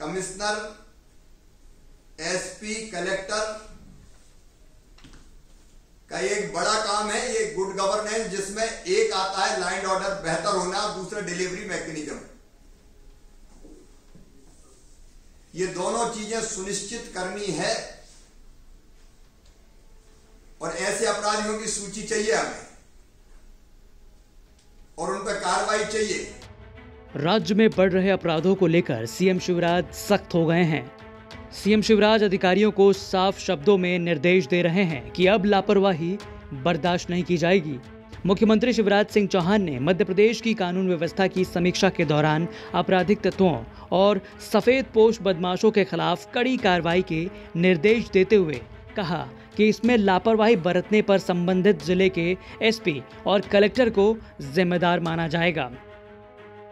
Commissioner, SP, collector का एक बड़ा काम है ये गुड गवर्नेंस जिसमें एक आता है लाइन ऑर्डर, बेहतर होना, दूसरा डिलीवरी मैकेनिज्म। ये दोनों चीज़ें सुनिश्चित करनी है और ऐसे अपराधियों की सूची चाहिए हमें और उन पर कार्रवाई चाहिए। राज्य में बढ़ रहे अपराधों को लेकर सीएम शिवराज सख्त हो गए हैं। सीएम शिवराज अधिकारियों को साफ़ शब्दों में निर्देश दे रहे हैं कि अब लापरवाही बर्दाश्त नहीं की जाएगी। मुख्यमंत्री शिवराज सिंह चौहान ने मध्य प्रदेश की कानून व्यवस्था की समीक्षा के दौरान आपराधिक तत्वों और सफ़ेद पोष बदमाशों के खिलाफ कड़ी कार्रवाई के निर्देश देते हुए कहा कि इसमें लापरवाही बरतने पर संबंधित ज़िले के एसपी और कलेक्टर को जिम्मेदार माना जाएगा।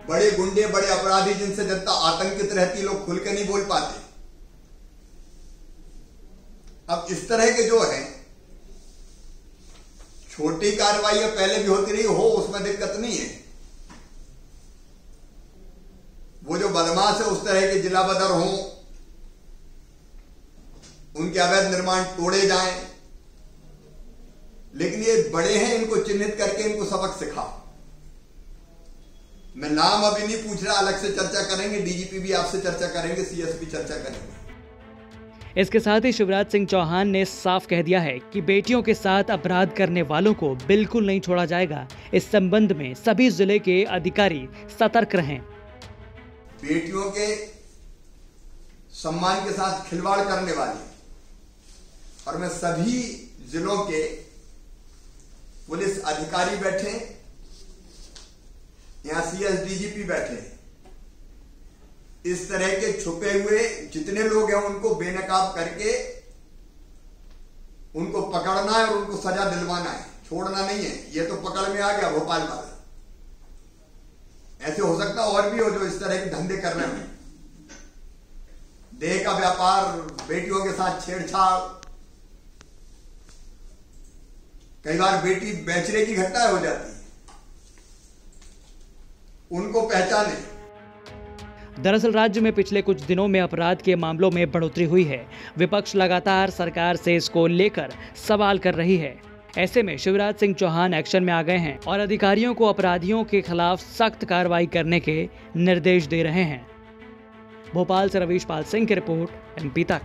बड़े गुंडे, बड़े अपराधी जिनसे जनता आतंकित रहती, लोग खुल के नहीं बोल पाते। अब इस तरह के जो है, छोटी कार्रवाई पहले भी होती रही, हो उसमें दिक्कत नहीं है। वो जो बदमाश है, उस तरह के जिला बदर हो, उनके अवैध निर्माण तोड़े जाएँ, लेकिन ये बड़े हैं, इनको चिन्हित करके इनको सबक सिखा मैं नाम अभी नहीं पूछ रहा अलग से चर्चा करेंगे डीजीपी भी आपसे चर्चा करेंगे सीएसपी चर्चा करेंगे। इसके साथ ही शिवराज सिंह चौहान ने साफ़ कह दिया है कि बेटियों के साथ अपराध करने वालों को बिल्कुल नहीं छोड़ा जाएगा। इस संबंध में सभी ज़िले के अधिकारी सतर्क रहें। बेटियों के सम्मान के साथ खिलवाड़ करने वाले और मैं सभी जिलों के पुलिस अधिकारी बैठे यहाँ सीएसडीजीपी बैठे इस तरह के छुपे हुए जितने लोग हैं, उनको बेनकाब करके उनको पकड़ना है और उनको सजा दिलवाना है। छोड़ना नहीं है। ये तो पकड़ में आ गया, भोपाल वाला। ऐसे हो सकता और भी हो जो इस तरह के धंधे कर रहे हैं। देह का व्यापार, बेटियों के साथ छेड़छाड़। कई बार बेटी बेचने की घटना हो जाती है। उनको पहचाने। दरअसल राज्य में पिछले कुछ दिनों में अपराध के मामलों में बढ़ोतरी हुई है। विपक्ष लगातार सरकार से इसको लेकर सवाल कर रही है। ऐसे में शिवराज सिंह चौहान एक्शन में आ गए हैं और अधिकारियों को अपराधियों के खिलाफ सख्त कार्रवाई करने के निर्देश दे रहे हैं। भोपाल से रवीश पाल सिंह की रिपोर्ट, एमपी तक।